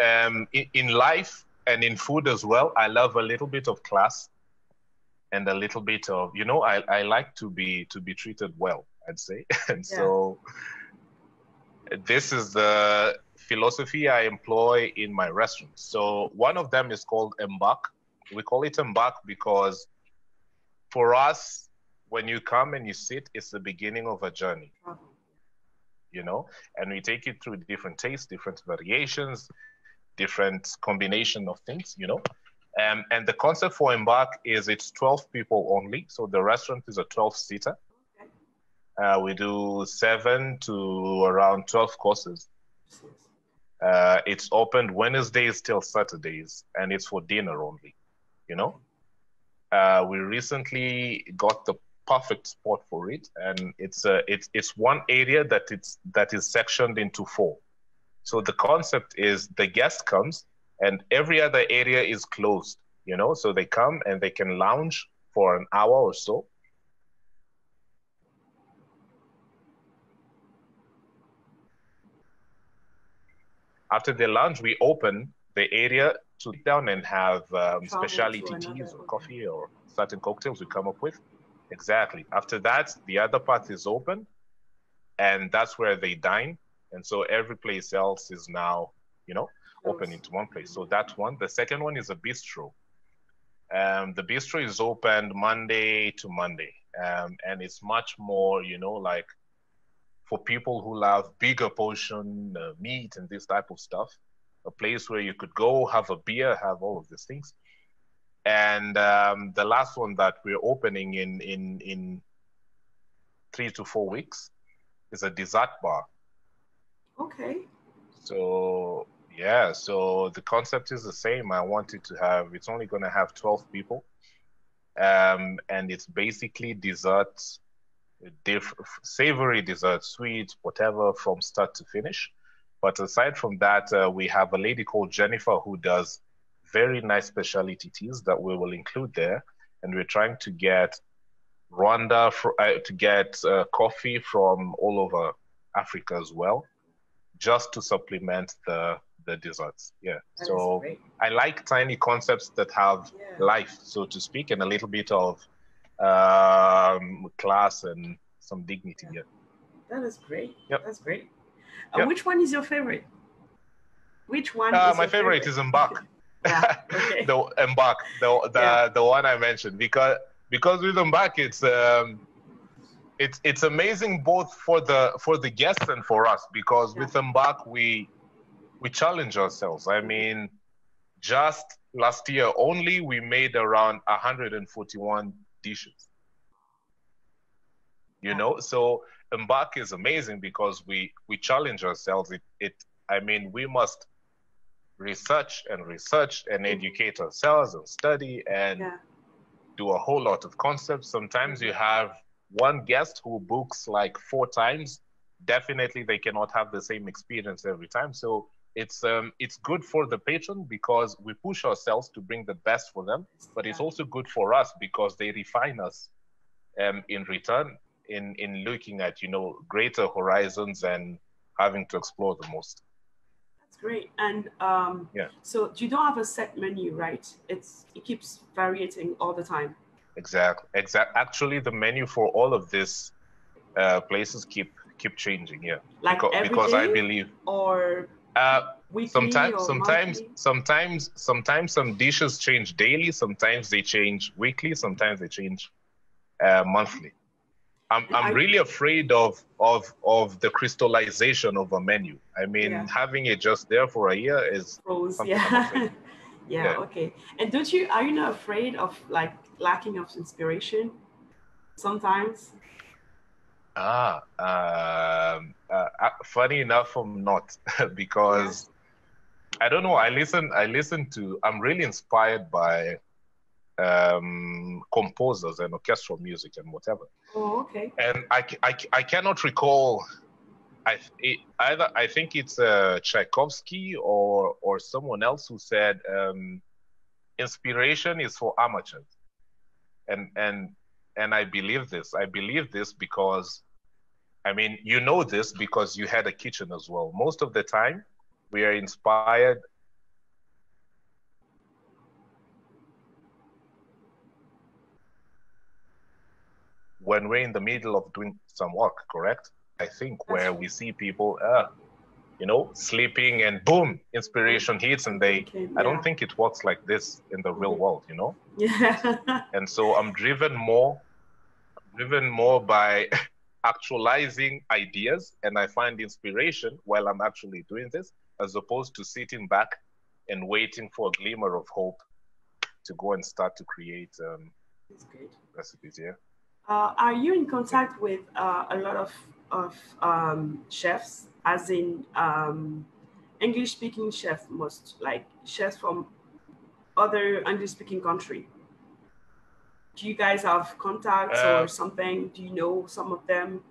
um, in, in life and in food as well, I love a little bit of class and a little bit of you know I, I like to be to be treated well I'd say and yeah. so this is the philosophy I employ in my restaurants. So one of them is called Embark. We call it Embark because for us, when you come and you sit, it's the beginning of a journey. You know, and we take it through different tastes, different variations, different combination of things. You know, um, and the concept for Embark is it's 12 people only. So the restaurant is a 12 seater. Uh, we do seven to around 12 courses. Uh, it's opened Wednesdays till Saturdays, and it's for dinner only. You know, uh, we recently got the perfect spot for it, and it's a it's it's one area that it's that is sectioned into four. So the concept is the guest comes, and every other area is closed. You know, so they come and they can lounge for an hour or so, After the lunch, we open the area to sit down and have um, specialty teas or coffee or certain cocktails we come up with. Exactly. After that, the other part is open, and that's where they dine. And so every place else is now, you know, open into one place. So that one. The second one is a bistro. Um, the bistro is open Monday to Monday, um, and it's much more, you know, like for people who love bigger portion uh, meat and this type of stuff. A place where you could go, have a beer, have all of these things. And um, the last one that we're opening in in in three to four weeks is a dessert bar. Okay. So yeah, so the concept is the same. I wanted to have it's only going to have 12 people. Um, and it's basically desserts diff- savory dessert, sweet, whatever, from start to finish. But aside from that, uh, we have a lady called Jennifer who does very nice specialty teas that we will include there. And we're trying to get Rwanda for, uh, to get uh, coffee from all over Africa as well, just to supplement the the desserts. Yeah. That so I like tiny concepts that have yeah. life, so to speak, and a little bit of um, class and some dignity. Yeah. That is great. Yep. That's great. Uh, yep. Which one is your favorite? Which one? Uh, my favorite, favorite, is Embark. Yeah, okay. the Embark, the the, yeah. the one I mentioned because because with Embark it's um it's it's amazing both for the for the guests and for us because yeah. with Embark we we challenge ourselves. I mean, just last year only we made around 141 dishes you know so embark is amazing because we we challenge ourselves it, it i mean we must research and research and mm-hmm. educate ourselves and study and yeah. do a whole lot of concepts sometimes you have one guest who books like four times definitely they cannot have the same experience every time so it's um, it's good for the patron because we push ourselves to bring the best for them, but it's also good for us because they refine us um, in return in in looking at you know greater horizons and having to explore the most. That's great. And um, yeah, so you don't have a set menu, right? It's it keeps varying all the time. Exactly. Exact. Actually, the menu for all of these uh, places keep keep changing. Yeah. Like because, because I believe or uh, sometimes, sometimes, monthly? sometimes, sometimes some dishes change daily. Sometimes they change weekly. Sometimes they change uh, monthly. I'm, I'm really afraid of, of, of the crystallization of a menu. I mean, yeah. having it just there for a year is Rose, yeah. yeah. yeah. Okay. And don't you are you not afraid of like lacking of inspiration sometimes? Ah, um, uh, uh, funny enough, I'm not because I don't know. I listen. I listen to. I'm really inspired by um, composers and orchestral music and whatever. Oh, okay. And I, I, I cannot recall. I either I think it's uh, Tchaikovsky or or someone else who said um, inspiration is for amateurs, and and and I believe this. I believe this because, I mean, you know this because you had a kitchen as well. Most of the time, we are inspired when we're in the middle of doing some work, correct? I think where we see people, uh, you know, sleeping and boom, inspiration hits, and they. Okay, yeah. I don't think it works like this in the real world, you know. Yeah. and so I'm driven more, driven more by actualizing ideas, and I find inspiration while I'm actually doing this, as opposed to sitting back and waiting for a glimmer of hope to go and start to create um, recipes. Yeah. Uh, are you in contact with uh, a lot of of um, chefs, as in um, English speaking chefs, most like chefs from other English speaking country? Do you guys have contacts uh, or something? Do you know some of them?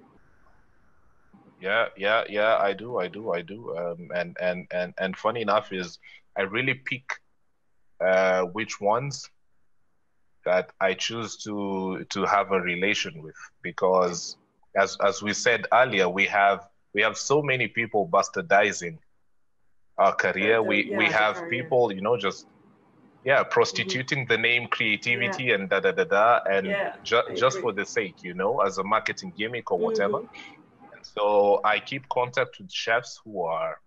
Yeah, yeah, yeah. I do, I do, I do. Um, and and and and funny enough is I really pick uh, which ones that I choose to to have a relation with because as as we said earlier, we have we have so many people bastardizing our career. we yeah, we have career. people, you know, just yeah, prostituting mm-hmm. the name creativity yeah. and da da da da, and yeah, ju- just for the sake, you know, as a marketing gimmick or whatever. Mm-hmm. So I keep contact with chefs who are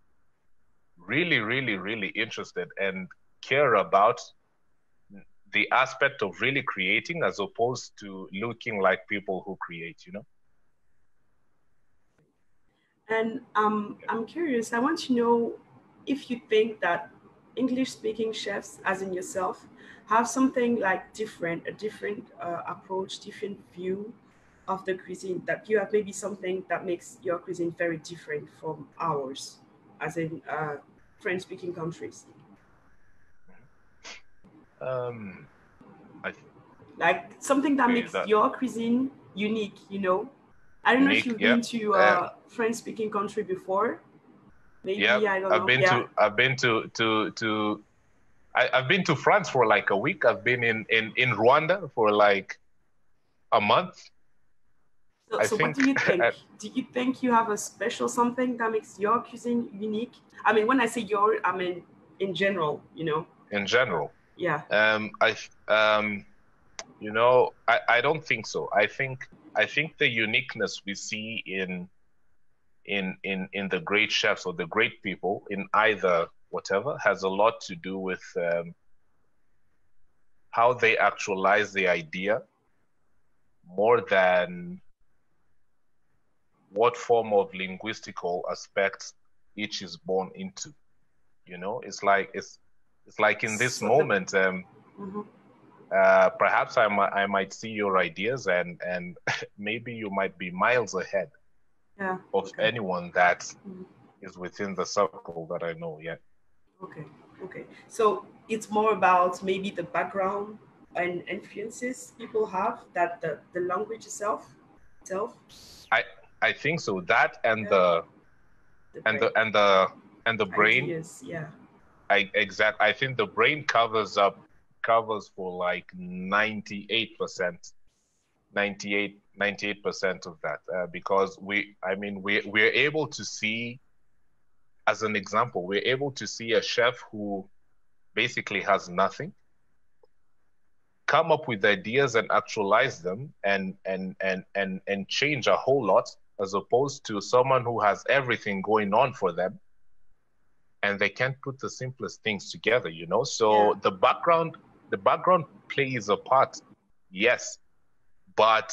really, really, really interested and care about the aspect of really creating as opposed to looking like people who create, you know? And um, I'm curious, I want to know if you think that English speaking chefs, as in yourself, have something like different, a different uh, approach, different view of the cuisine, that you have maybe something that makes your cuisine very different from ours, as in uh, French speaking countries? Um, I, like something that makes that... your cuisine unique, you know? I don't unique, know if you've been to uh, French speaking country before. Maybe yeah, I don't I've know. been yeah. to I've been to to to I, have been to France for like a week. I've been in in in Rwanda for like a month. So, so think, what do you think? do you think you have a special something that makes your cuisine unique? I mean, when I say your, I mean in general. You know. In general. Yeah. Um, I um, you know, I I don't think so. I think I think the uniqueness we see in in in in the great chefs or the great people in either whatever has a lot to do with um, how they actualize the idea more than what form of linguistical aspects each is born into you know? It's like it's it's like in this moment um, mm-hmm. uh, perhaps I, might, I might see your ideas and, and maybe you might be miles ahead yeah. of okay. anyone that mm-hmm. is within the circle that I know yet. Okay, okay. So it's more about maybe the background and influences people have that the, the language itself itself. I I think so. That and yeah. the, the and the and the and the brain. Ideas, yeah. I exact. I think the brain covers up covers for like 98%, 98, 98% of that uh, because we, I mean, we, we're able to see, as an example, we're able to see a chef who basically has nothing come up with ideas and actualize them and and and and and change a whole lot as opposed to someone who has everything going on for them and they can't put the simplest things together you know so yeah. the background the background plays a part, yes, but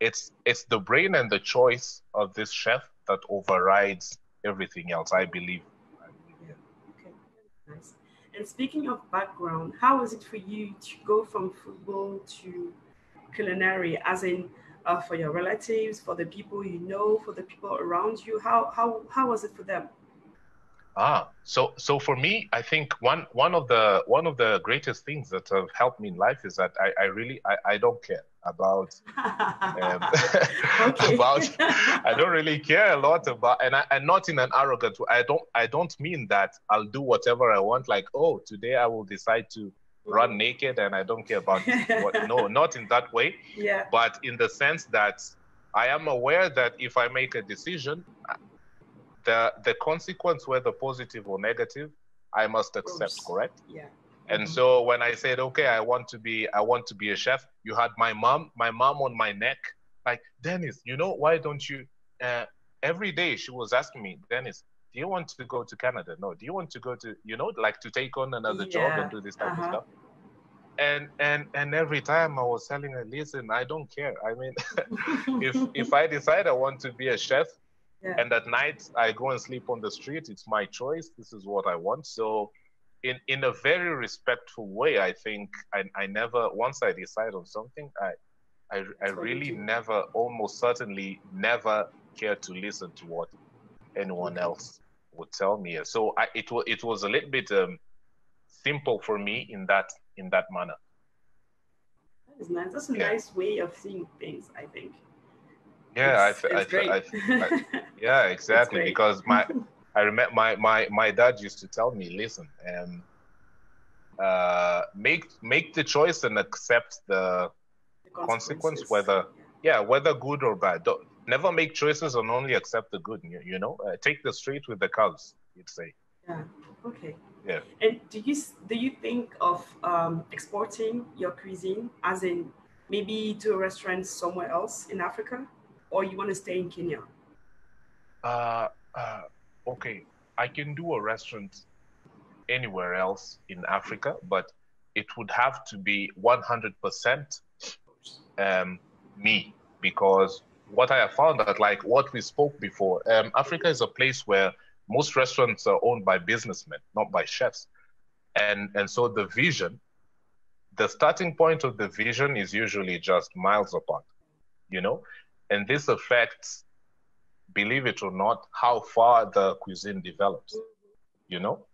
it's it's the brain and the choice of this chef that overrides everything else. I believe. Yeah. Okay. Nice. And speaking of background, how was it for you to go from football to culinary, as in uh, for your relatives, for the people you know, for the people around you? How how how was it for them? Ah, so so for me, I think one one of the one of the greatest things that have helped me in life is that I, I really I, I don't care about um, about I don't really care a lot about and I and not in an arrogant way. I don't I don't mean that I'll do whatever I want. Like oh today I will decide to run naked and I don't care about what, no not in that way. Yeah. But in the sense that I am aware that if I make a decision, the the consequence, whether positive or negative, I must accept. Correct? Yeah. And mm-hmm. so when I said, okay, I want to be, I want to be a chef, you had my mom, my mom on my neck, like Dennis, you know, why don't you? Uh, every day she was asking me, Dennis, do you want to go to Canada? No. Do you want to go to, you know, like to take on another yeah. job and do this type uh-huh. of stuff? And and and every time I was telling her, listen, I don't care. I mean, if if I decide I want to be a chef, yeah. and at night I go and sleep on the street, it's my choice. This is what I want. So in in a very respectful way, I think I, I never once I decide on something, I I, I really never, almost certainly never care to listen to what anyone else would tell me. So I, it was it was a little bit um, simple for me in that in that manner. That is nice. That's a yeah. nice way of seeing things. I think. Yeah, it's, I, it's I, I, yeah, exactly. Because my I remember my, my, my dad used to tell me, listen, um, uh, make make the choice and accept the, the consequence, whether yeah, whether good or bad. Don't, never make choices and only accept the good. You, you know, uh, take the straight with the cows. You'd say. Yeah. Okay. Yeah. And do you do you think of um, exporting your cuisine, as in maybe to a restaurant somewhere else in Africa, or you want to stay in Kenya? Uh, uh, okay, I can do a restaurant anywhere else in Africa, but it would have to be 100% um, me because what I have found that like what we spoke before, um, Africa is a place where most restaurants are owned by businessmen, not by chefs. And, and so the vision, the starting point of the vision is usually just miles apart, you know? And this affects believe it or not, how far the cuisine develops, you know?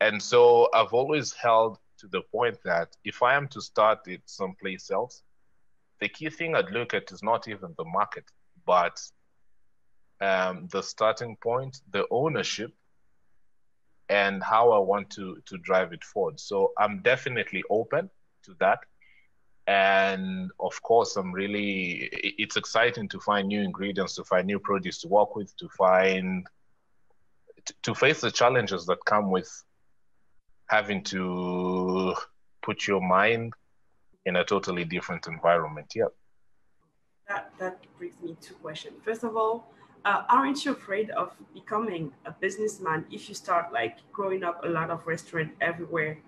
And so I've always held to the point that if I am to start it someplace else, the key thing I'd look at is not even the market, but um, the starting point, the ownership, and how I want to to drive it forward. So I'm definitely open to that and of course i'm really it's exciting to find new ingredients to find new produce to work with to find to face the challenges that come with having to put your mind in a totally different environment. Yeah. That that brings me to question. First of all uh, aren't you afraid of becoming a businessman if you start like growing up a lot of restaurant everywhere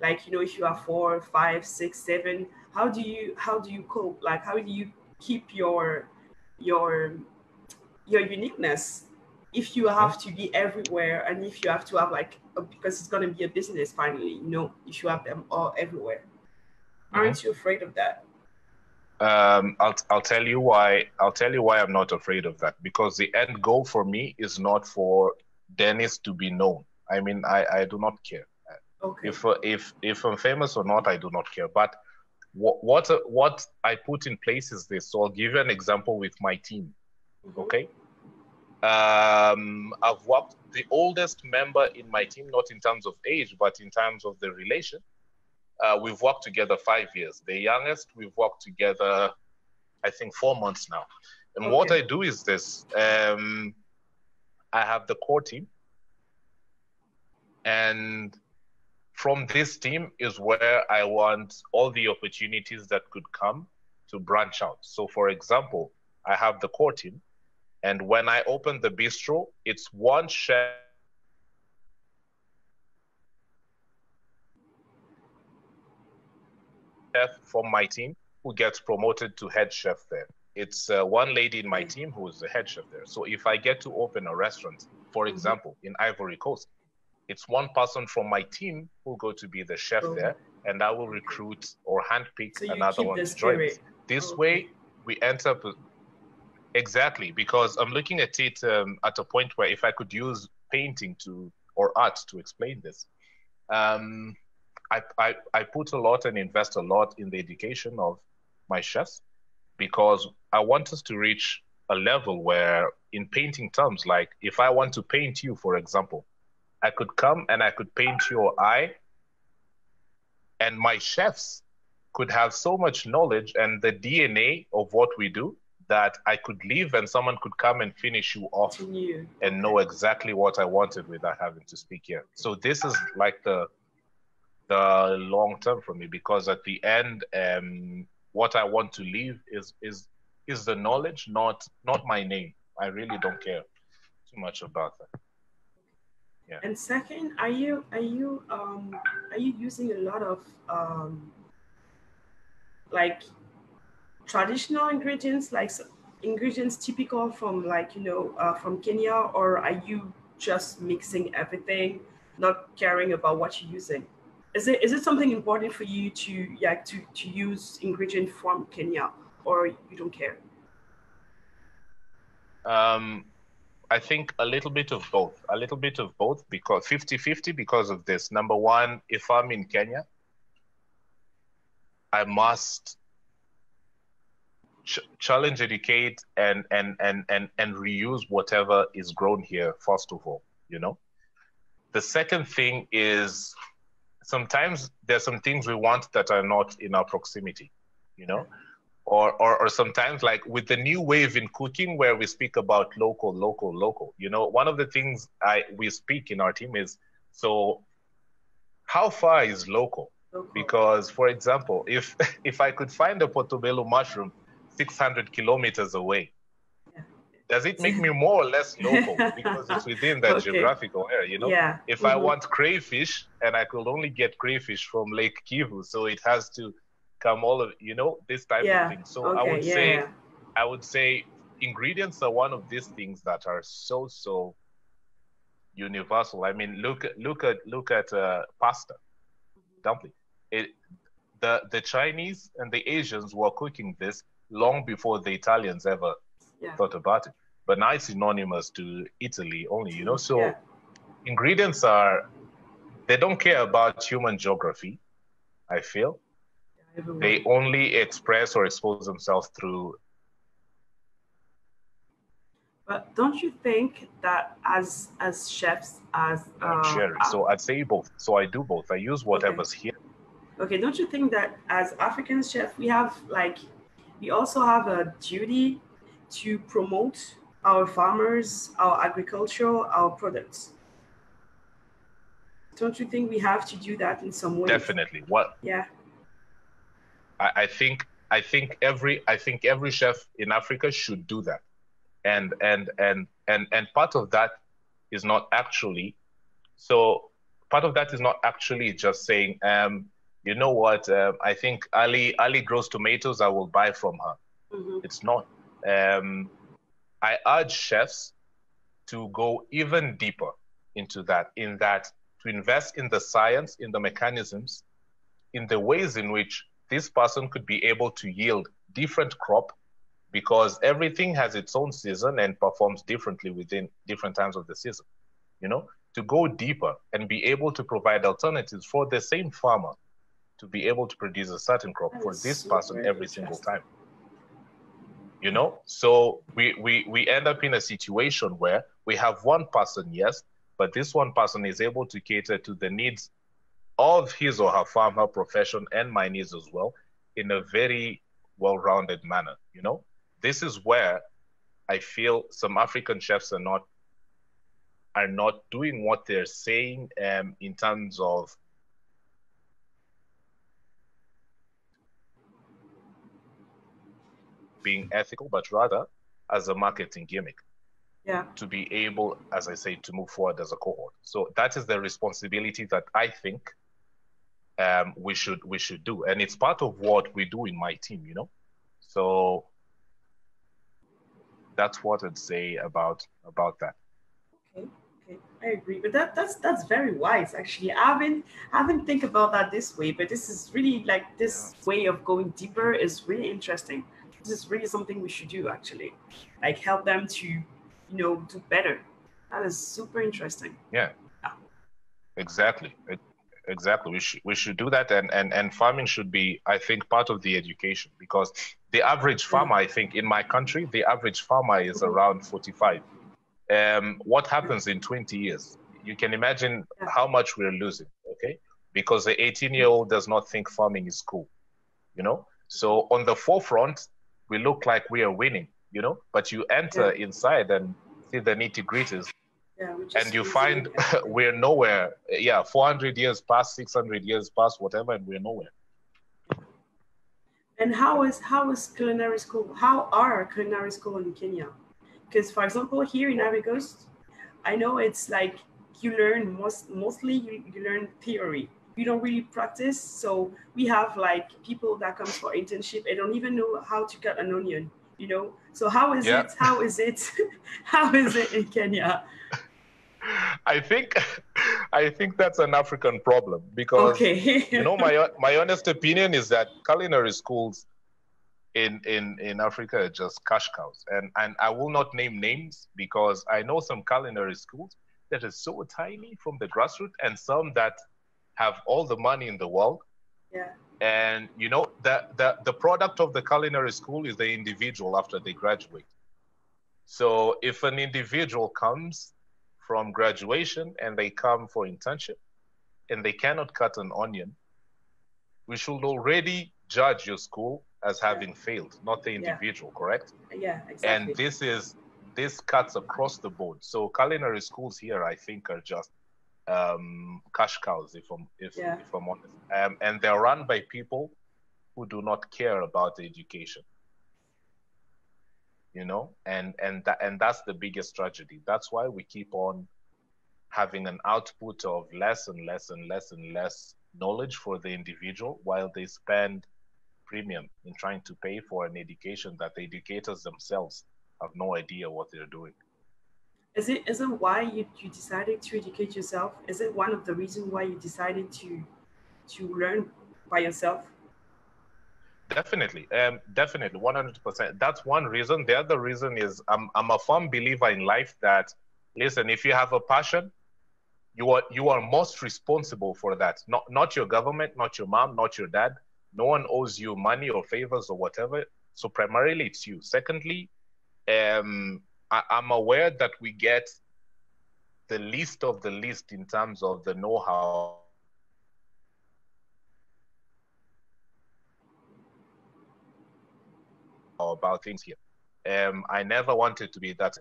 like you know if you are four five six seven how do you how do you cope? Like how do you keep your your your uniqueness? If you have to be everywhere and if you have to have like a, because it's going to be a business finally you know if you have them all everywhere. Aren't mm-hmm. you afraid of that? Um, I'll, I'll tell you why i'll tell you why i'm not afraid of that because the end goal for me is not for dennis to be known. I mean i, I do not care okay. if if if i'm famous or not i do not care but what what, what I put in place is this. So I'll give you an example with my team. Mm-hmm. Okay. Um, I've worked the oldest member in my team, not in terms of age, but in terms of the relation. Uh, we've worked together five years. The youngest, we've worked together, I think, four months now. And okay. what I do is this um, I have the core team, and from this team is where I want all the opportunities that could come to branch out. So, for example, I have the core team, and when I open the bistro, it's one chef. from my team who gets promoted to head chef there. It's uh, one lady in my team who is the head chef there. So if I get to open a restaurant, for mm-hmm. example, in Ivory Coast, it's one person from my team who go to be the chef oh. there, and I will recruit or handpick so another one to join. This oh, way, we end up exactly because I'm looking at it um, at a point where if I could use painting to or art to explain this, um, I, I I put a lot and invest a lot in the education of my chefs because I want us to reach a level where, in painting terms, like if I want to paint you, for example, I could come and I could paint your eye, and my chefs could have so much knowledge and the DNA of what we do that I could leave and someone could come and finish you off and know exactly what I wanted without having to speak here. So this is like the the long term for me because at the end, um, what I want to leave is is is the knowledge, not not my name. I really don't care too much about that. Yeah. And second, are you are you um are you using a lot of um like traditional ingredients like ingredients typical from like you know uh, from Kenya or are you just mixing everything not caring about what you're using is it is it something important for you to yeah to to use ingredient from Kenya or you don't care um I think a little bit of both a little bit of both because 50 50 because of this number one if I'm in Kenya I must ch- challenge, educate, and, and and and and reuse whatever is grown here. First of all, you know. The second thing is sometimes there's some things we want that are not in our proximity, you know. Or, or, or sometimes like with the new wave in cooking where we speak about local local local you know one of the things i we speak in our team is so how far is local because for example if if i could find a portobello mushroom 600 kilometers away does it make me more or less local because it's within that okay. geographical area you know yeah. if mm-hmm. i want crayfish and i could only get crayfish from lake kivu so it has to come all of you know this type yeah. of thing so okay. i would yeah. say i would say ingredients are one of these things that are so so universal i mean look look at look at uh, pasta dumpling it, the the Chinese and the Asians were cooking this long before the Italians ever yeah. thought about it. But now it's synonymous to Italy only, you know. So yeah. ingredients are they don't care about human geography. I feel yeah, they only express or expose themselves through. But don't you think that as as chefs, as uh, so I'd say both. So I do both. I use whatever's okay. here okay don't you think that as african chef we have like we also have a duty to promote our farmers our agricultural our products don't you think we have to do that in some way definitely what yeah I, I think i think every i think every chef in africa should do that and and and and and part of that is not actually so part of that is not actually just saying um you know what? Uh, I think Ali Ali grows tomatoes. I will buy from her. Mm-hmm. It's not. Um, I urge chefs to go even deeper into that. In that, to invest in the science, in the mechanisms, in the ways in which this person could be able to yield different crop, because everything has its own season and performs differently within different times of the season. You know, to go deeper and be able to provide alternatives for the same farmer to be able to produce a certain crop for this person every single time you know so we, we we end up in a situation where we have one person yes but this one person is able to cater to the needs of his or her farm her profession and my needs as well in a very well-rounded manner you know this is where i feel some african chefs are not are not doing what they're saying um, in terms of being ethical, but rather as a marketing gimmick. Yeah. To be able, as I say, to move forward as a cohort. So that is the responsibility that I think um, we should we should do, and it's part of what we do in my team. You know, so that's what I'd say about about that. Okay. Okay, I agree, but that that's that's very wise actually. I haven't I haven't think about that this way, but this is really like this way of going deeper is really interesting this is really something we should do actually like help them to you know do better that is super interesting yeah, yeah. exactly it, exactly. We should we should do that. And, and and farming should be i think part of the education because the average mm-hmm. farmer i think in my country the average farmer is around 45 um, what happens in 20 years? You can imagine how much we're losing okay? Because the 18 year old does not think farming is cool you know? So on the forefront we look like we are winning, you know, but you enter yeah. inside and see the nitty gritties. Yeah, and you find we're nowhere. Yeah, 400 years past, 600 years past, whatever, and we're nowhere. And how is how is culinary school? How are culinary school in Kenya? Because, for example, here in Ivory Coast, I know it's like you learn most mostly you, you learn theory. You don't really practice. So we have like people that come for internship. They don't even know how to cut an onion. You know. So how is yeah. it? How is it? how is it in Kenya? I think I think that's an African problem because okay. you know my my honest opinion is that culinary schools in in in Africa are just cash cows, and and I will not name names because I know some culinary schools that are so tiny from the grassroots, and some that have all the money in the world. Yeah. And you know the the the product of the culinary school is the individual after they graduate. So if an individual comes from graduation and they come for internship and they cannot cut an onion, we should already judge your school as having failed, not the individual, yeah. correct? Yeah, exactly. And this is this cuts across the board. So culinary schools here, I think, are just um, cash cows, if I'm if, yeah. if I'm honest, um, and they're run by people who do not care about education you know? And and that and that's the biggest tragedy. That's why we keep on having an output of less and less and less and less knowledge for the individual while they spend premium in trying to pay for an education that the educators themselves have no idea what they're doing. Is it is it why you, you decided to educate yourself? Is it one of the reasons why you decided to to learn by yourself Definitely, um, definitely, one hundred percent. That's one reason. The other reason is I'm I'm a firm believer in life that listen, if you have a passion, you are you are most responsible for that. Not not your government, not your mom, not your dad. No one owes you money or favors or whatever. So primarily, it's you. Secondly, um, I, I'm aware that we get the least of the least in terms of the know-how about things here. Um, I never wanted to be that.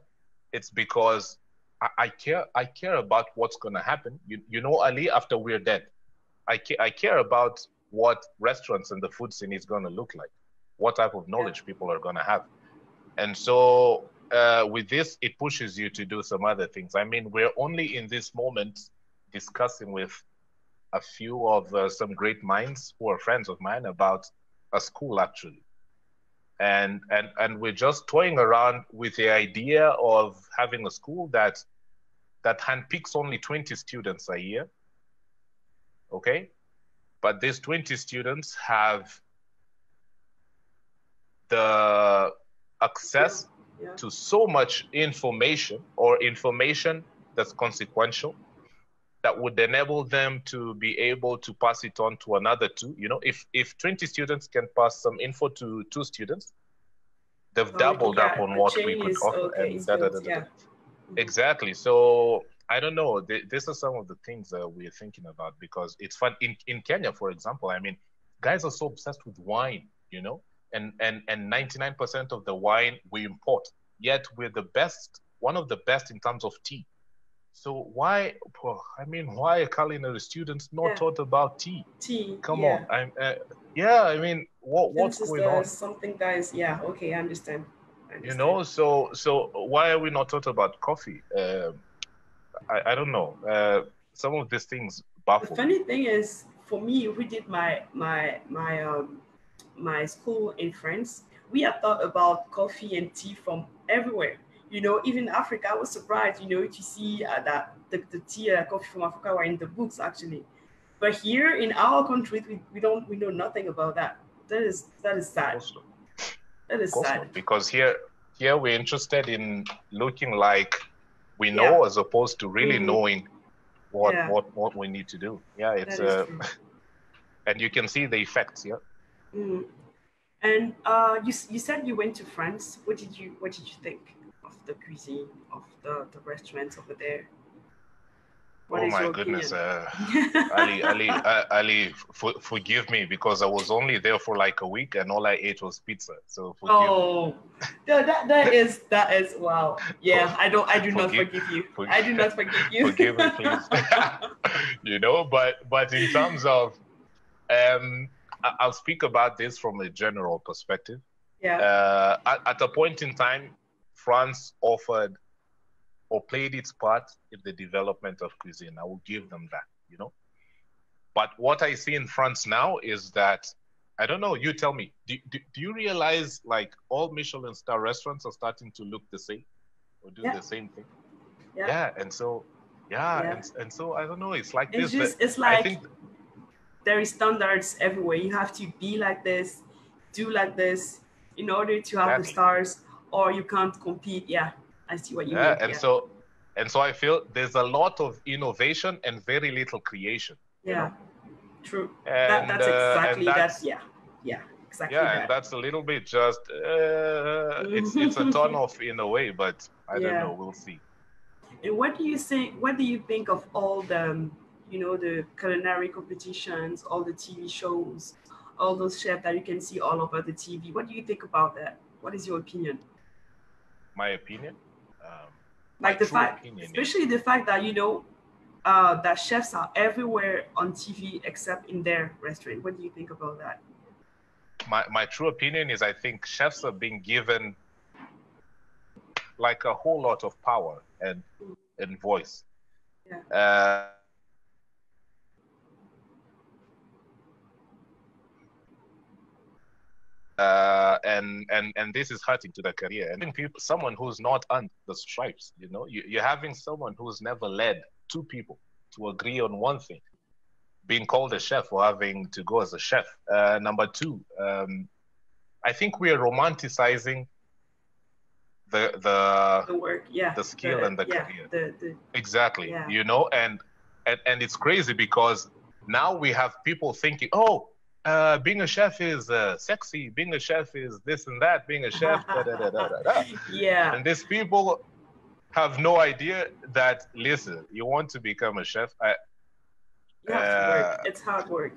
It's because I, I care. I care about what's gonna happen. You, you know, Ali. After we're dead, I ca- I care about what restaurants and the food scene is gonna look like, what type of knowledge people are gonna have, and so uh, with this, it pushes you to do some other things. I mean, we're only in this moment discussing with a few of uh, some great minds who are friends of mine about a school actually and and and we're just toying around with the idea of having a school that that handpicks only 20 students a year okay but these 20 students have the access yeah. Yeah. to so much information or information that's consequential that would enable them to be able to pass it on to another two. You know, if if 20 students can pass some info to two students, they've oh, doubled yeah, up on what we could offer. Okay, and da, da, da, yeah. Exactly. So I don't know. These are some of the things that we're thinking about because it's fun. In in Kenya, for example, I mean, guys are so obsessed with wine, you know, and and and 99% of the wine we import. Yet we're the best, one of the best in terms of tea. So why? I mean, why are culinary students not yeah. taught about tea? Tea. Come yeah. on. I'm. Uh, yeah. I mean, what what's going on? Something that is. Yeah. Okay. I understand. I understand. You know. So so why are we not taught about coffee? Uh, I I don't know. Uh, some of these things baffle. The funny thing is, for me, we did my my my um my school in France. We have taught about coffee and tea from everywhere you know, even Africa, I was surprised, you know, to see uh, that the, the tea and coffee from Africa were in the books actually. But here in our country, we, we don't we know nothing about that. That is that is sad. That is sad. Because here here we're interested in looking like we know yeah. as opposed to really mm-hmm. knowing what yeah. what what we need to do. Yeah, it's uh, and you can see the effects. Yeah. Mm. And uh, you you said you went to France. What did you what did you think? The cuisine of the, the restaurants over there? What oh my goodness, uh, Ali, Ali, uh, Ali, for, forgive me because I was only there for like a week and all I ate was pizza. So forgive oh, no, that that is that is wow. Yeah, I don't, I do forgive, not forgive you. Forgive, I do not forgive you. Forgive me, please. you know, but but in terms of, um, I'll speak about this from a general perspective. Yeah. Uh, at, at a point in time, France offered or played its part in the development of cuisine. I will give them that, you know. But what I see in France now is that I don't know. You tell me. Do, do, do you realize like all Michelin star restaurants are starting to look the same or do yeah. the same thing? Yeah. yeah. And so, yeah, yeah. And, and so I don't know. It's like it's this. Just, it's like think... there is standards everywhere. You have to be like this, do like this in order to have exactly. the stars, or you can't compete. Yeah. I see what you yeah, mean. And yeah. so and so I feel there's a lot of innovation and very little creation. Yeah. You know? True. And, that, that's uh, exactly uh, that's, that. Yeah. Yeah. Exactly. Yeah, that. and that's a little bit just uh, it's it's a turn off in a way, but I don't know. We'll see. And what do you think? What do you think of all the, you know, the culinary competitions, all the TV shows, all those chefs that you can see all over the TV? What do you think about that? What is your opinion? My opinion like the fact especially the fact that you know uh, that chefs are everywhere on tv except in their restaurant. What do you think about that? My, my true opinion is i think chefs are being given like a whole lot of power and and voice. Yeah. uh, uh, and and and this is hurting to the career. And people, someone who's not on the stripes, you know, you, you're having someone who's never led two people to agree on one thing, being called a chef or having to go as a chef. Uh, number two, um, I think we are romanticizing the the the work, yeah, the skill the, and the yeah, career. The, the, exactly, yeah. you know, and, and and it's crazy because now we have people thinking, oh uh, being a chef is uh, sexy. Being a chef is this and that. Being a chef, da, da, da, yeah. And these people have no idea that listen, you want to become a chef. I, you have uh, to work. It's hard work.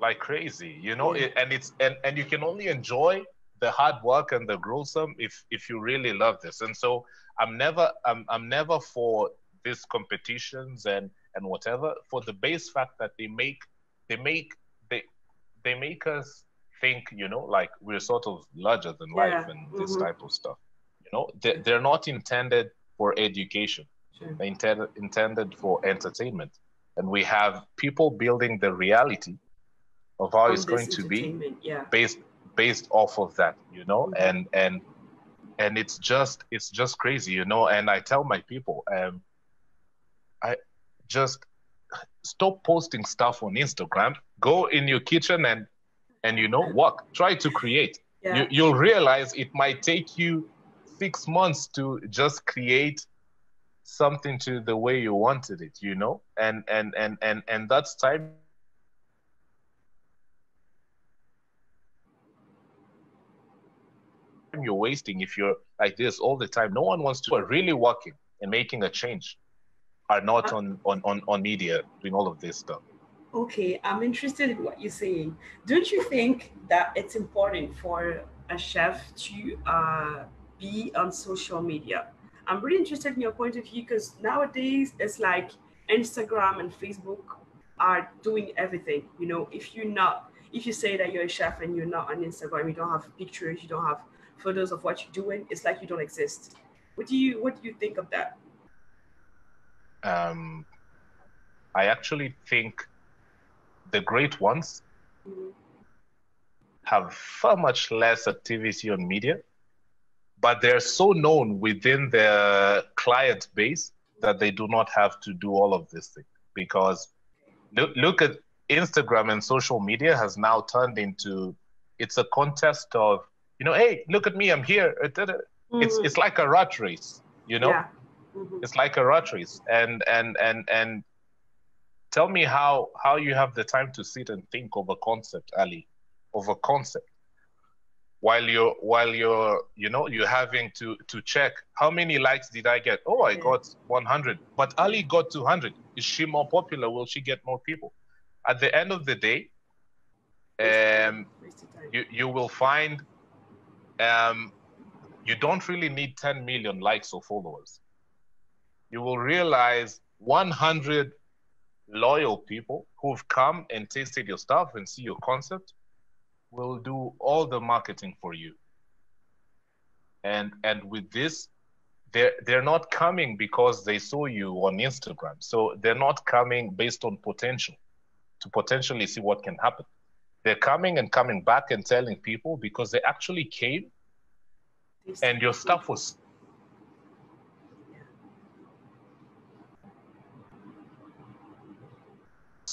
Like crazy, you know, yeah. it, and it's and and you can only enjoy the hard work and the gruesome if if you really love this. And so I'm never I'm I'm never for these competitions and and whatever for the base fact that they make they make they make us think, you know, like we're sort of larger than life yeah. and this mm-hmm. type of stuff. You know, they, they're not intended for education. Sure. They're intended intended for entertainment. And we have people building the reality of how it's going to be yeah. based based off of that, you know, mm-hmm. and and and it's just it's just crazy, you know. And I tell my people, um, I just stop posting stuff on Instagram. Go in your kitchen and and you know work. Try to create. Yeah. You, you'll realize it might take you six months to just create something to the way you wanted it. You know, and and and and and that's time. You're wasting if you're like this all the time. No one wants to really working and making a change are not uh-huh. on, on, on, on media doing all of this stuff. Okay, I'm interested in what you're saying. Don't you think that it's important for a chef to uh, be on social media? I'm really interested in your point of view because nowadays it's like Instagram and Facebook are doing everything. You know, if you're not, if you say that you're a chef and you're not on Instagram, you don't have pictures, you don't have photos of what you're doing, it's like you don't exist. What do you what do you think of that? um, I actually think the great ones have far much less activity on media, but they're so known within their client base that they do not have to do all of this thing. Because look, look at Instagram and social media has now turned into it's a contest of you know, hey, look at me, I'm here. It's mm-hmm. it's like a rat race, you know. Yeah. Mm-hmm. It's like a rat race, and and and and tell me how how you have the time to sit and think of a concept, Ali, of a concept. while you're while you're you know you're having to to check how many likes did I get? Oh, I got 100, but Ali got 200. Is she more popular? Will she get more people? At the end of the day, um, you you will find um, you don't really need 10 million likes or followers. You will realize 100 loyal people who've come and tasted your stuff and see your concept will do all the marketing for you. And and with this, they're they're not coming because they saw you on Instagram. So they're not coming based on potential to potentially see what can happen. They're coming and coming back and telling people because they actually came and your stuff was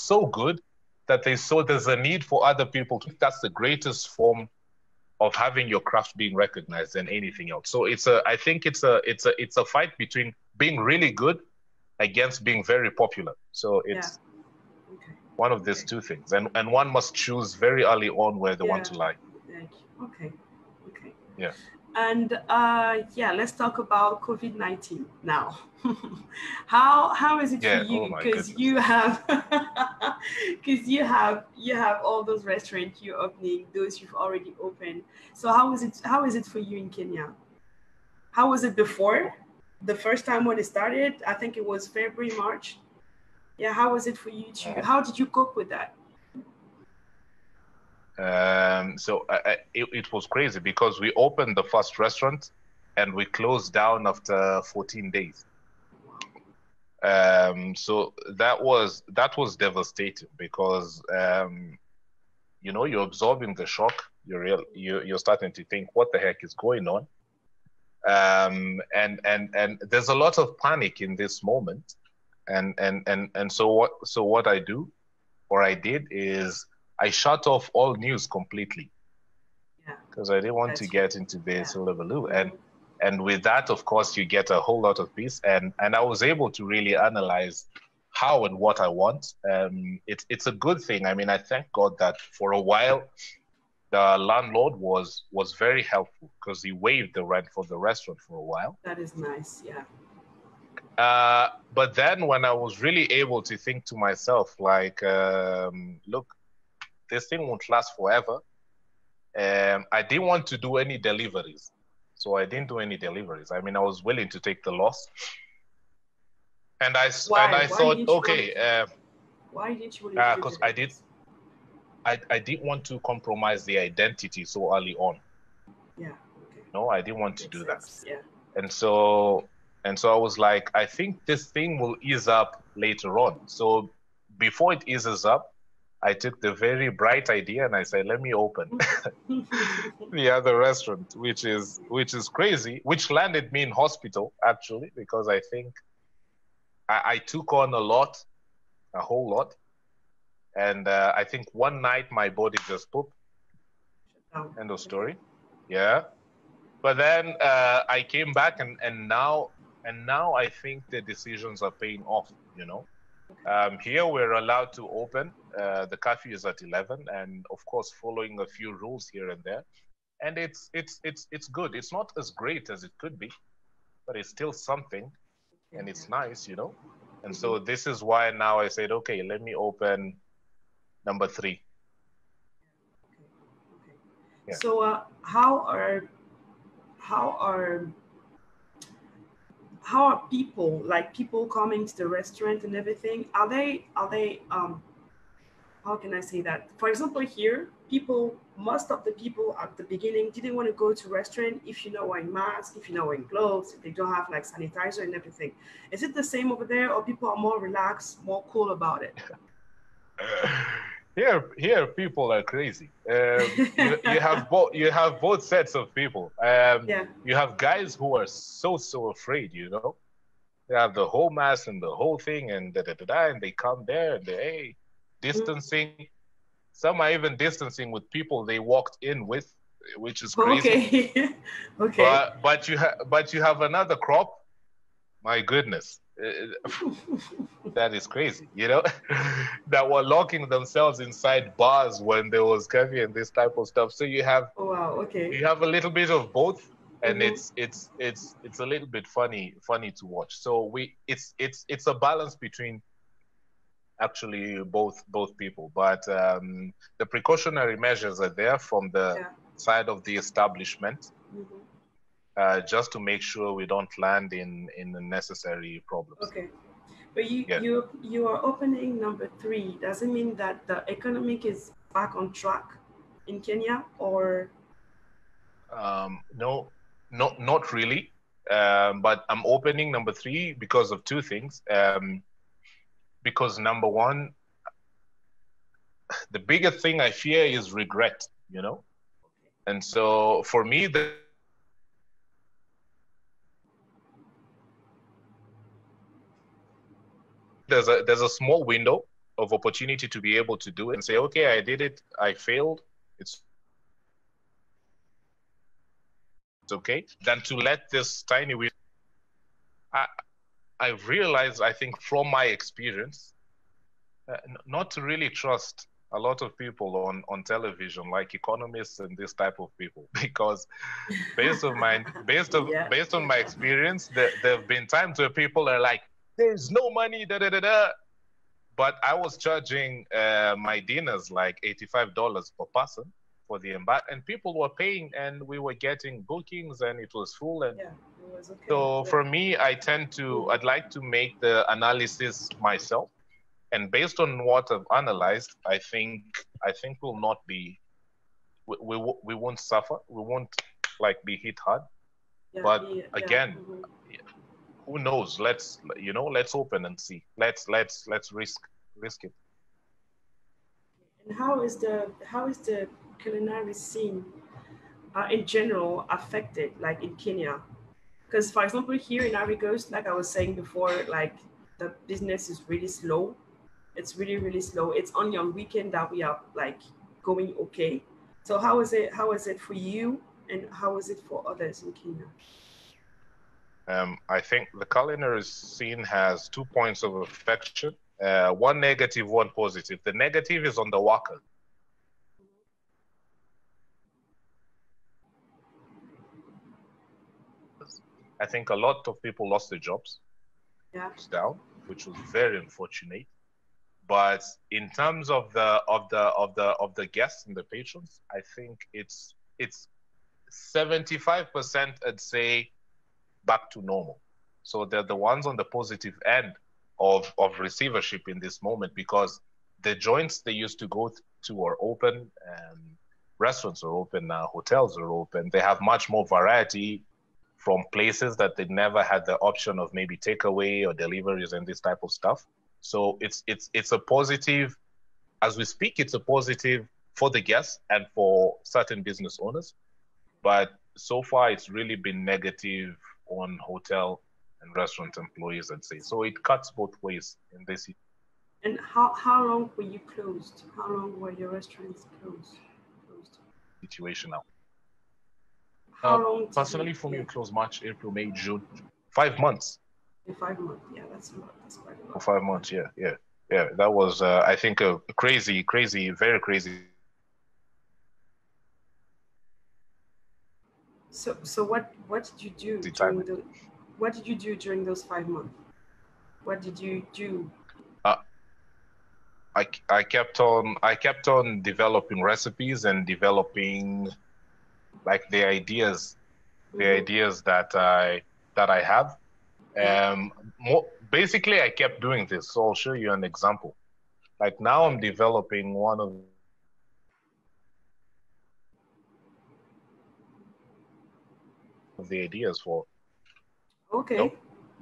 so good that they saw there's a need for other people to that's the greatest form of having your craft being recognized than anything else so it's a i think it's a it's a it's a fight between being really good against being very popular so it's yeah. okay. one of these okay. two things and and one must choose very early on where they yeah. want to lie Thank you. okay okay yeah and uh, yeah, let's talk about COVID nineteen now. how how is it yeah, for you? Because oh you have because you have you have all those restaurants you're opening, those you've already opened. So how is it how is it for you in Kenya? How was it before? The first time when it started, I think it was February, March. Yeah, how was it for you to how did you cope with that? Um, so I, it, it, was crazy because we opened the first restaurant and we closed down after 14 days. Um, so that was that was devastating because um, you know you're absorbing the shock. You're real, you, you're starting to think what the heck is going on, um, and and and there's a lot of panic in this moment, and and and and so what so what I do, or I did is I shut off all news completely because yeah. I didn't want That's to get into this yeah. hullabaloo. And and with that, of course, you get a whole lot of peace. And and I was able to really analyze how and what I want. Um, it's it's a good thing. I mean, I thank God that for a while the landlord was was very helpful because he waived the rent for the restaurant for a while. That is nice, yeah. Uh, but then when I was really able to think to myself, like, um, look, this thing won't last forever. Um, I didn't want to do any deliveries, so I didn't do any deliveries. I mean, I was willing to take the loss, and I why? and I why thought, okay. Uh, why did you? Because uh, I did. I, I didn't want to compromise the identity so early on. Yeah. Okay. No, I didn't want to do sense. that. Yeah. And so and so I was like, I think this thing will ease up later on. So before it eases up, I took the very bright idea and I said, let me open the other restaurant, which is which is crazy, which landed me in hospital actually, because I think I, I took on a lot, a whole lot. And uh, I think one night my body just pooped. End of story. Yeah. But then uh, I came back and, and now and now I think the decisions are paying off, you know. Um, here we're allowed to open. Uh, the curfew is at 11, and of course, following a few rules here and there. And it's it's it's it's good. It's not as great as it could be, but it's still something, and it's nice, you know. And so this is why now I said, okay, let me open number three. Yeah. So uh, how are how are how are people like people coming to the restaurant and everything are they are they um how can i say that? For example here people most of the people at the beginning didn't want to go to restaurant if you're not wearing mask if you're not wearing gloves if they don't have like sanitizer and everything. Is it the same over there or people are more relaxed more cool about it here here people are crazy. Um, you, you, have both you have both sets of people. Um, yeah. you have guys who are so so afraid you know? They have the whole mask and the whole thing and da da da, da and they come there and they hey distancing. Mm. some are even distancing with people they walked in with which is crazy. Okay. Okay. But but you have but you have another crop? My goodness that is crazy, you know, that were locking themselves inside bars when there was curfew and this type of stuff. So you have, oh, wow, okay, you have a little bit of both, and mm-hmm. it's it's it's it's a little bit funny funny to watch. So we it's it's it's a balance between actually both both people, but um, the precautionary measures are there from the yeah. side of the establishment. Mm-hmm uh, just to make sure we don't land in in the necessary problems. Okay, but you yeah. you you are opening number three. Does it mean that the economic is back on track in Kenya or? Um, no, not not really. Um, but I'm opening number three because of two things. Um, because number one, the biggest thing I fear is regret. You know, and so for me the there's a there's a small window of opportunity to be able to do it and say, okay, I did it, I failed, it's it's okay. Than to let this tiny window. I I've realized, I think, from my experience, uh, not to really trust a lot of people on on television like economists and this type of people because based on my based on yeah. based on my experience there, there have been times where people are like there's no money, da da da da. But I was charging uh, my dinners like $85 per person for the and people were paying, and we were getting bookings, and it was full. And yeah, was okay. so for me, I tend to, I'd like to make the analysis myself, and based on what I've analyzed, I think, I think we'll not be, we, we, we won't suffer, we won't like be hit hard. Yeah, but yeah, again, who knows? Let's you know, let's open and see. Let's let's let's risk risk it. And how is the how is the culinary scene uh, in general affected, like in Kenya? Because for example, here in Coast, like I was saying before, like the business is really slow. It's really really slow. It's only on weekend that we are like going okay. So how is it? How is it for you? And how is it for others in Kenya? Um, I think the culinary scene has two points of affection, uh, one negative, one positive. The negative is on the worker. I think a lot of people lost their jobs. Yeah. Down, which was very unfortunate. But in terms of the of the of the of the guests and the patrons, I think it's it's 75% I'd say back to normal. So they're the ones on the positive end of, of receivership in this moment because the joints they used to go to are open, um, restaurants are open, uh, hotels are open. They have much more variety from places that they never had the option of maybe takeaway or deliveries and this type of stuff. So it's it's it's a positive. As we speak, it's a positive for the guests and for certain business owners. But so far, it's really been negative on hotel and restaurant employees, I'd say. So it cuts both ways in this. And how, how long were you closed? How long were your restaurants closed? closed? Situation now. How uh, long? Personally, for me, it closed March, April, May, June. Five months. In five months, yeah, that's a lot. That's quite a lot. For five months, yeah, yeah, yeah. That was, uh, I think, a crazy, crazy, very crazy So, so what what did you do the during the, what did you do during those five months? What did you do? Uh, I I kept on I kept on developing recipes and developing like the ideas, the mm-hmm. ideas that I that I have. Um, more, basically, I kept doing this. So I'll show you an example. Like now, I'm developing one of the ideas for. Okay. You know,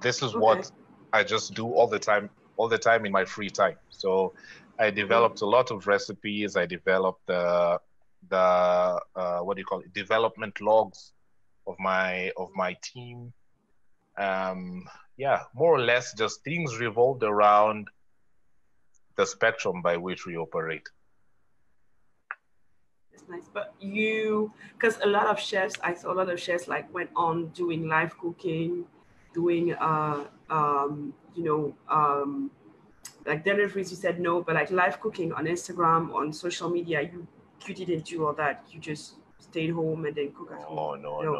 this is okay. what I just do all the time, all the time in my free time. So I developed a lot of recipes. I developed the the uh, what do you call it? Development logs of my of my team. Um, yeah, more or less, just things revolved around the spectrum by which we operate nice. But you, because a lot of chefs, I saw a lot of chefs like went on doing live cooking, doing uh um you know um like deliveries you said no but like live cooking on instagram on social media you you didn't do all that you just stayed home and then cook at home. Oh home no, No.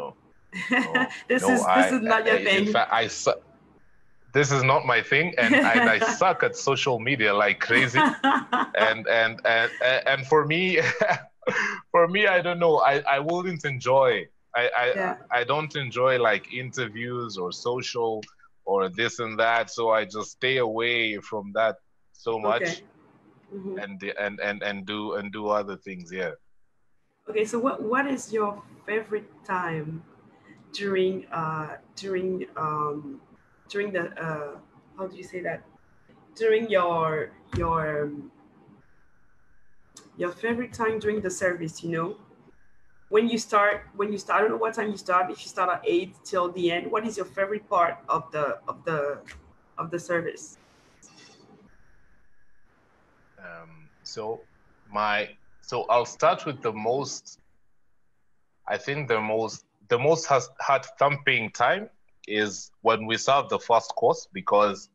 no. this no, is I- this is not your I- thing In fact, I su- this is not my thing, and, and I suck at social media like crazy. And and and and for me, for me, I don't know. I I wouldn't enjoy. I I Yeah. I don't enjoy like interviews or social or this and that. So I just stay away from that so much. Okay. Mhm. And, and and and do and do other things yeah Okay, so what what is your favorite time during uh during um during the uh how do you say that during your your um, your favorite time during the service you know when you start when you start i don't know what time you start if you start at eight till the end what is your favorite part of the of the of the service Um, so my so I'll start with the most. I think the most the most has heart thumping time is when we serve the first course because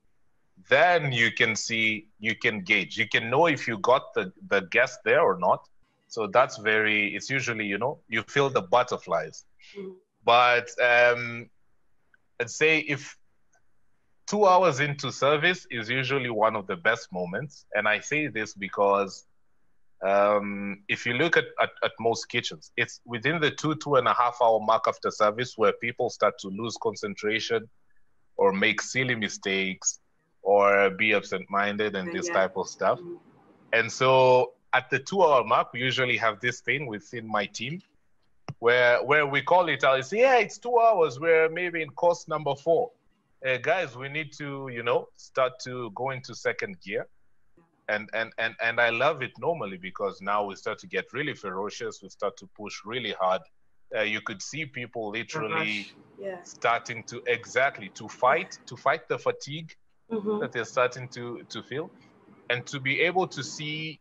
then you can see you can gauge you can know if you got the the guest there or not. So that's very. It's usually you know you feel the butterflies, Mhm. but um, let's say if two hours into service is usually one of the best moments. And I say this because um, if you look at, at, at most kitchens, it's within the two, two and a half hour mark after service where people start to lose concentration or make silly mistakes or be absent minded and this Yeah. type of stuff. Mhm. And so at the two hour mark, we usually have this thing within my team where where we call it out. It's yeah, it's two hours. We're maybe in course number four. Uh, guys, we need to, you know, start to go into second gear. And and and and I love it normally because now we start to get really ferocious. We start to push really hard. Uh, you could see people literally yeah starting to exactly to fight to fight the fatigue Mhm. that they're starting to to feel and to be able to see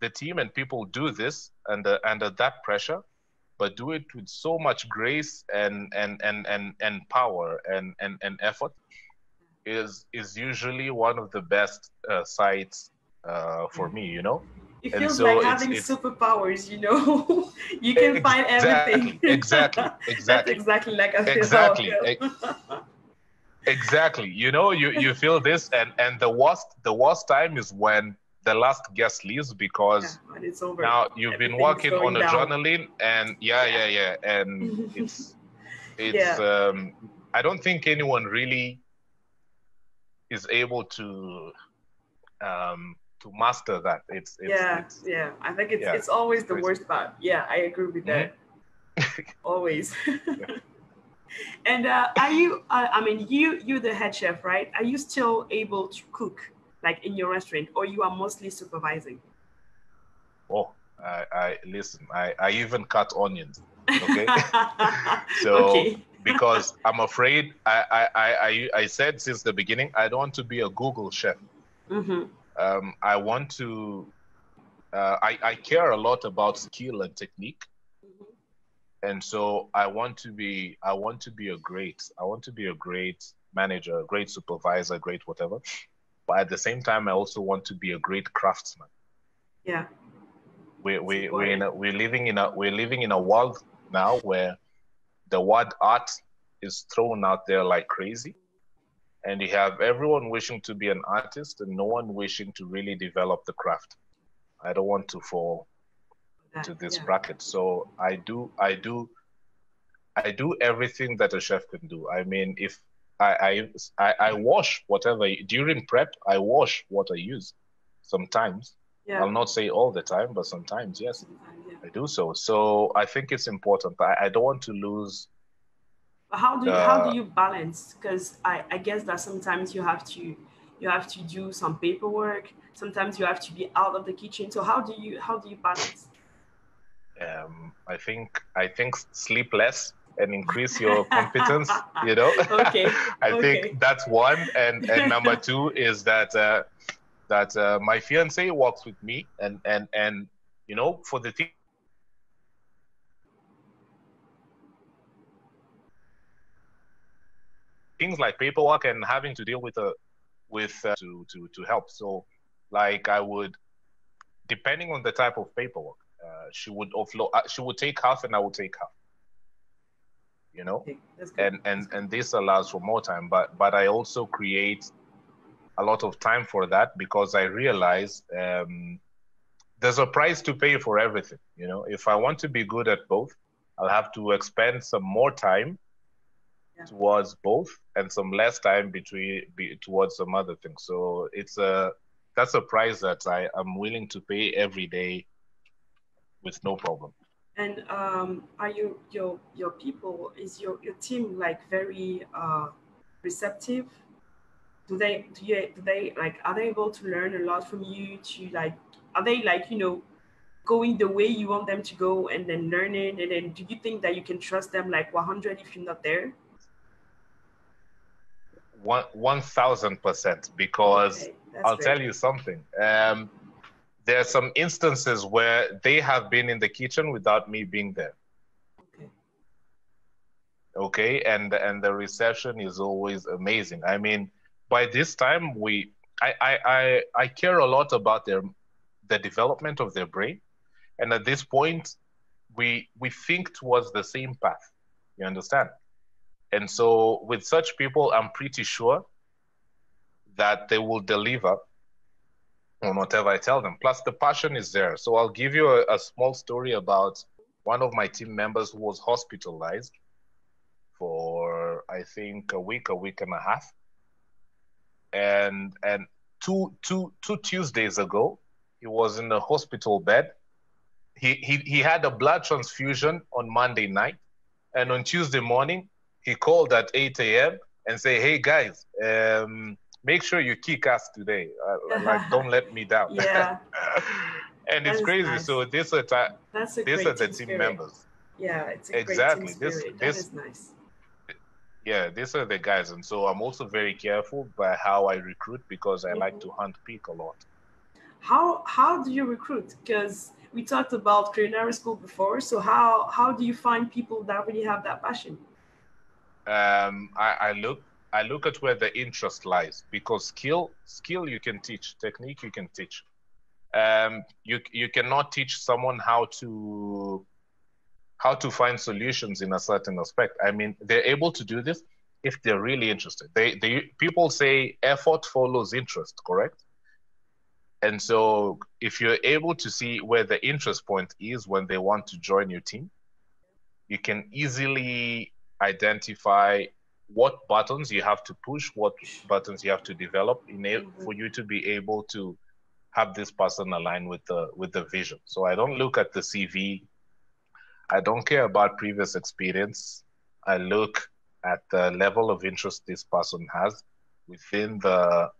the team and people do this under under that pressure but do it with so much grace and and and and, and power and, and and effort is is usually one of the best uh, sights uh, for me you know It feels so like it's- having it's- superpowers, you know. you can find everything. exactly That's exactly exactly like I feel. Exactly. how I feel. exactly you know you you feel this and and the worst the worst time is when the last guest leaves because yeah, it's over. now you've been working on going a down. journaling and yeah yeah yeah and it's it's um i don't think anyone really is able to um to master that it's, it's yeah, it's yeah. I think it's yeah, it's always the crazy. worst part. Yeah, I agree with that. always. and uh, are you? Uh, I mean, you you're the head chef, right? Are you still able to cook like in your restaurant, or you are mostly supervising? oh i i listen i i even cut onions Okay. So, okay. because i'm afraid I, I i i said since the beginning i don't want to be a google chef hmm um, I want to, uh, I, I care a lot about skill and technique. And so I want to be, I want to be a great, I want to be a great manager, a great supervisor, great whatever. But at the same time, I also want to be a great craftsman. Yeah. We, we, we're, in a, we're living in a, we're living in a world now where the word art is thrown out there like crazy and you have everyone wishing to be an artist and no one wishing to really develop the craft i don't want to fall That- to this yeah. bracket so i do i do i do everything that a chef can do i mean if i i i, wash whatever during prep i wash what i use sometimes Yeah. i'll not say all the time but sometimes yes Sometimes, yeah. i do so so i think it's important i, I don't want to lose But how do you, how do you balance? Because I, I guess that sometimes you have to you have to do some paperwork. Sometimes you have to be out of the kitchen. So how do you how do you balance? Um, I think I think sleep less and increase your competence. You know, Okay. I okay. think that's one, and and number two is that uh, that uh, my fiance works with me, and and and you know for the thing. things like paperwork and having to deal with a with uh, to to to help. So like I would, depending on the type of paperwork, uh, she would offload. Uh, she would take half, and I would take half. You know, and and and this allows for more time. But but I also create a lot of time for that because I realize um, there's a price to pay for everything. You know, if I want to be good at both, I'll have to expend some more time yeah. towards both and some less time between be, towards some other things. So it's a that's a price that I am willing to pay every day with no problem. And um, are you your your people is your your team like very uh, receptive? Do they do you do they like are they able to learn a lot from you? To like are they like you know going the way you want them to go and then learning and then do you think that you can trust them like 100 if you're not there? One one thousand percent because okay, I'll tell you something. Um, there are some instances where they have been in the kitchen without me being there. Okay. Okay, and and the reception is always amazing. I mean, by this time we I I I, I care a lot about their the development of their brain, and at this point, we we think towards the same path. You understand? And so with such people, I'm pretty sure that they will deliver on whatever I tell them. Plus, the passion is there. So I'll give you a, a small story about one of my team members who was hospitalized for I think a week, a week and a half. And and two two two Tuesdays ago, he was in the hospital bed. He he he had a blood transfusion on Monday night, and on Tuesday morning, he called at 8 a.m. and say, "Hey guys, um, make sure you kick ass today. Uh, like, don't let me down. Yeah. and that it's crazy. Nice. So these are ta- That's a these are the team spirit. members. Yeah, it's exactly. This this is nice. Yeah, these are the guys, and so I'm also very careful by how I recruit because I mm-hmm. like to hunt peak a lot. How how do you recruit? Because we talked about culinary school before. So how how do you find people that really have that passion? Um, I, I look I look at where the interest lies because skill skill you can teach, technique you can teach. Um, you you cannot teach someone how to how to find solutions in a certain aspect. I mean, they're able to do this if they're really interested. They they people say effort follows interest, correct? And so if you're able to see where the interest point is when they want to join your team, you can easily identify what buttons you have to push, what buttons you have to develop in a, mm-hmm. for you to be able to have this person align with the with the vision. So I don't look at the CV. I don't care about previous experience. I look at the level of interest this person has within the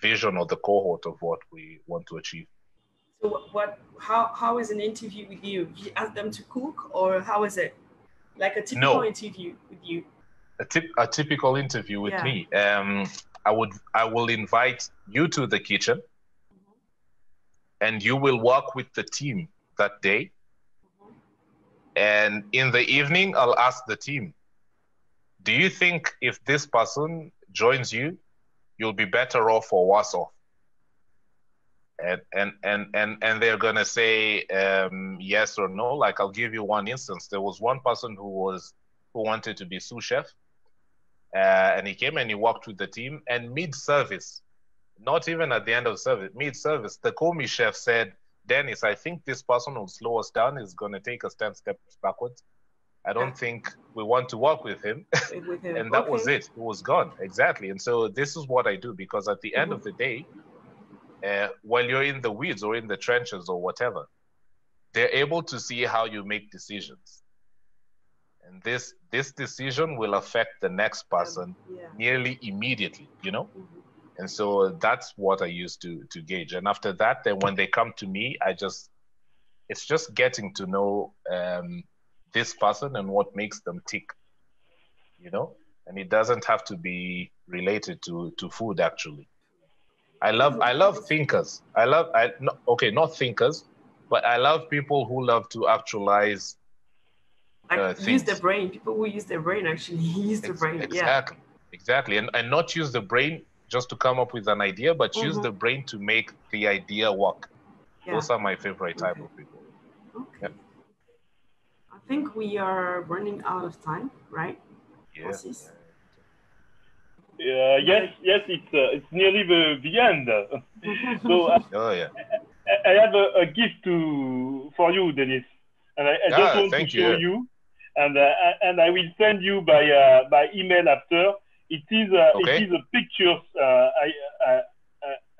vision or the cohort of what we want to achieve. So what how how is an interview with you? You ask them to cook or how is it? Like a typical no. interview with you? A, tip, a typical interview with yeah. me. Um, I would I will invite you to the kitchen, mm-hmm. and you will work with the team that day. Mm-hmm. And in the evening, I'll ask the team, "Do you think if this person joins you, you'll be better off or worse off?" And and and and and they're gonna say um, yes or no. Like I'll give you one instance. There was one person who was who wanted to be sous chef uh, and he came and he walked with the team. And mid service, not even at the end of service, mid service, the commis chef said, Dennis, I think this person will slow us down. Is going to take us 10 steps backwards. I don't think we want to work with him. With him. and that okay. was it. It was gone. Exactly. And so this is what I do because at the end mm-hmm. of the day, uh, while you're in the weeds or in the trenches or whatever, they're able to see how you make decisions and this this decision will affect the next person yeah. nearly immediately you know? Mm-hmm. and so that's what i used to to gauge. And after that then when they come to me i just it's just getting to know um, this person and what makes them tick you know? And it doesn't have to be related to to food actually. I love i love thinkers. I love i no, okay not thinkers but i love people who love to actualize like uh, use the brain. People who use their brain actually use the brain. Exactly. Yeah. Exactly, and and not use the brain just to come up with an idea, but mm-hmm. use the brain to make the idea work. Yeah. Those are my favorite type okay. of people. Okay. I think we are running out of time, right? Yes. Uh, yes, yes, it's uh, it's nearly the the end. so uh, oh yeah. I, I have a, a, gift to for you, Dennis, and I, I just ah, want to show you. you, and uh, and I will send you by uh, by email after. It is uh, okay. it is a picture. I, I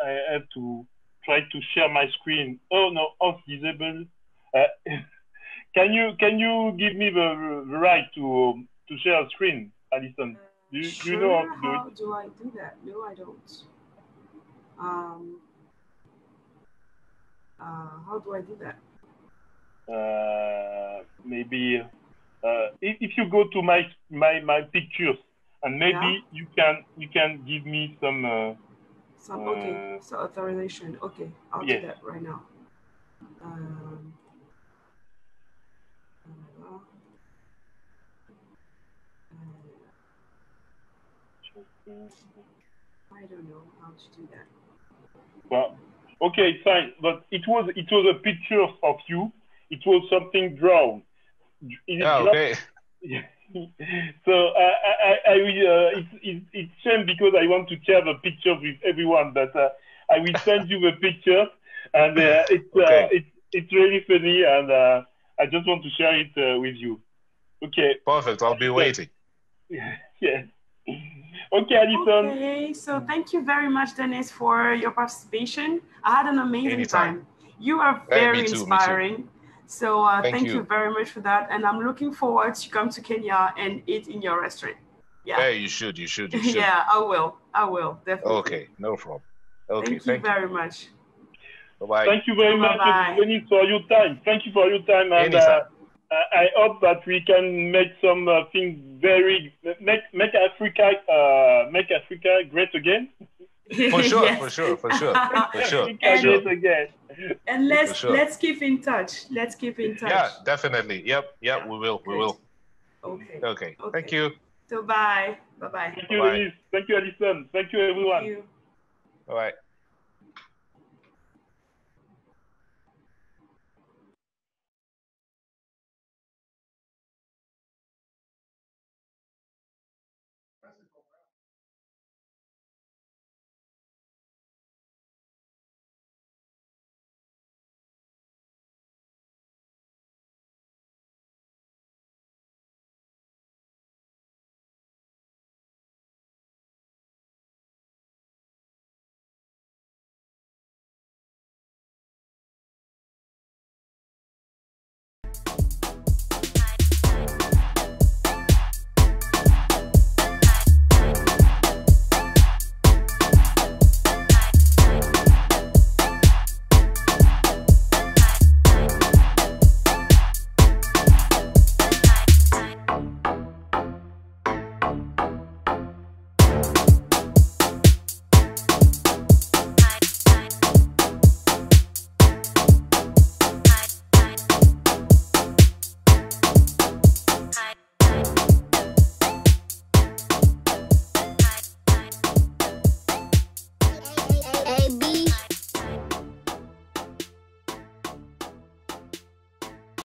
I have to try to share my screen. Oh no, off disable. can you can you give me the, the right to to share a screen, Allison? Do you, sure, you know how to do how it? do I do that? No, I don't. Um, uh, how do I do that? Uh, maybe uh, if, if you go to my my my pictures and maybe yeah. you can you can give me some. Uh, some okay, uh, so authorization. Okay, I'll yes. do that right now. Um, I don't know how to do that. Well, okay, fine. But it was it was a picture of you. It was something drawn. Yeah, okay. so uh, I, I, uh, it's, it's, it's shame because I want to share the picture with everyone, but uh, I will send you the picture, and uh, it's uh, okay. it's it's really funny, and uh, I just want to share it with you. Okay. Perfect. I'll be waiting. yes. Okay, Allison. Okay, so thank you very much, Dennis, for your participation. I had an amazing Anytime. time. You are very too, inspiring. So uh, thank, thank you. you. very much for that. And I'm looking forward to come to Kenya and eat in your restaurant. Yeah, hey, you should. You should. You should. yeah, I will. I will definitely. Okay, no problem. Okay, thank, thank you very much. Bye bye. Thank you very much, Dennis, for your time. Thank you for your time. And, uh, I hope that we can make some uh, things very make make Africa uh, make Africa great again. For sure, yes. for sure, for sure, for sure. and, sure. again. And let's sure. let's keep in touch. Let's keep in touch. Yeah, definitely. Yep, yep. Yeah. We will. We will. Okay. okay. Okay. Thank you. So bye. Bye bye. Thank you, Bye. Thank you, Allison. Thank you, everyone. Thank you. Bye bye.